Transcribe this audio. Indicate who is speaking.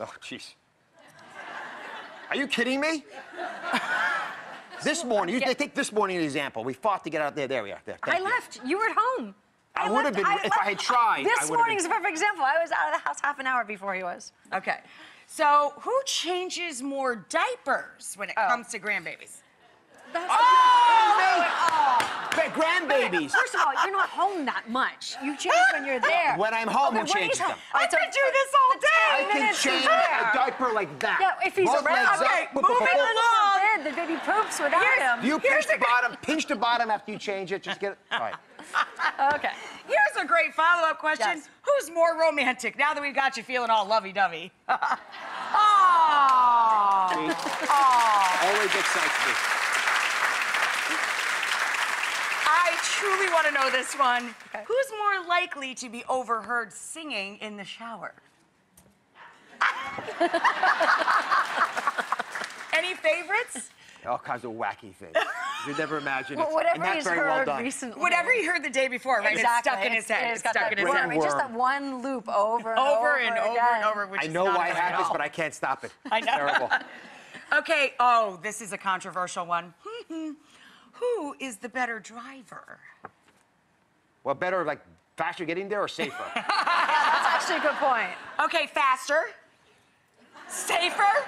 Speaker 1: Oh, jeez. Are you kidding me? this morning, you take this morning as an example. We fought to get out there. There we are. There. Thank
Speaker 2: I
Speaker 1: you.
Speaker 2: left. You were at home.
Speaker 1: I would have
Speaker 2: left-
Speaker 1: been- if I had tried,
Speaker 2: This
Speaker 1: would
Speaker 2: morning's
Speaker 1: been-
Speaker 2: a perfect example. I was out of the house half an hour before he was.
Speaker 3: Okay. So, who changes more diapers when it
Speaker 2: Oh.
Speaker 3: comes to grandbabies?
Speaker 1: But grandbabies.
Speaker 2: First of all, you're not home that much. You change when you're there.
Speaker 1: When I'm home,
Speaker 2: Okay,
Speaker 1: who
Speaker 2: when
Speaker 1: changes them?
Speaker 2: Oh,
Speaker 3: I
Speaker 2: right, so
Speaker 3: could do this all day.
Speaker 1: I can change a diaper like that.
Speaker 2: Yeah, if he's
Speaker 1: Both
Speaker 2: around,
Speaker 1: legs up.
Speaker 3: okay,
Speaker 1: Boop, boop, boop,
Speaker 3: moving
Speaker 1: boop.
Speaker 3: along.
Speaker 2: Forbid the baby poops without him.
Speaker 1: You
Speaker 3: Here's
Speaker 1: pinch the
Speaker 3: the-
Speaker 1: bottom, pinch the bottom after you change it. Just get it. All right.
Speaker 2: Okay.
Speaker 3: Here's a great follow-up question.
Speaker 2: Yes.
Speaker 3: Who's more romantic now that we've got you feeling all lovey-dovey? oh.
Speaker 1: Always excites me.
Speaker 3: I truly want to know this one.
Speaker 2: Okay.
Speaker 3: Who's more likely to be overheard singing in the shower? Any favorites?
Speaker 1: All kinds of wacky things. You'd never imagine.
Speaker 2: Well, whatever
Speaker 1: and that's
Speaker 2: he's
Speaker 1: very well
Speaker 2: heard
Speaker 1: done.
Speaker 2: recently.
Speaker 3: Whatever he heard the day before, right?
Speaker 2: Exactly.
Speaker 3: It's stuck in his
Speaker 2: It's-
Speaker 3: head.
Speaker 2: It's got
Speaker 3: stuck in his
Speaker 2: worm.
Speaker 3: head.
Speaker 2: It's just that one loop over and
Speaker 3: Over
Speaker 2: over
Speaker 3: and over
Speaker 2: again.
Speaker 3: and over, which
Speaker 1: I
Speaker 3: is
Speaker 1: know
Speaker 3: not
Speaker 1: why it
Speaker 3: good at
Speaker 1: happens, but I can't stop it.
Speaker 3: I know.
Speaker 1: Terrible.
Speaker 3: Okay, oh, this is a controversial one. Hmm, hmm. Who is the better driver?
Speaker 1: Well, better like faster getting there or safer?
Speaker 2: That's actually a good point.
Speaker 3: Okay, faster, safer,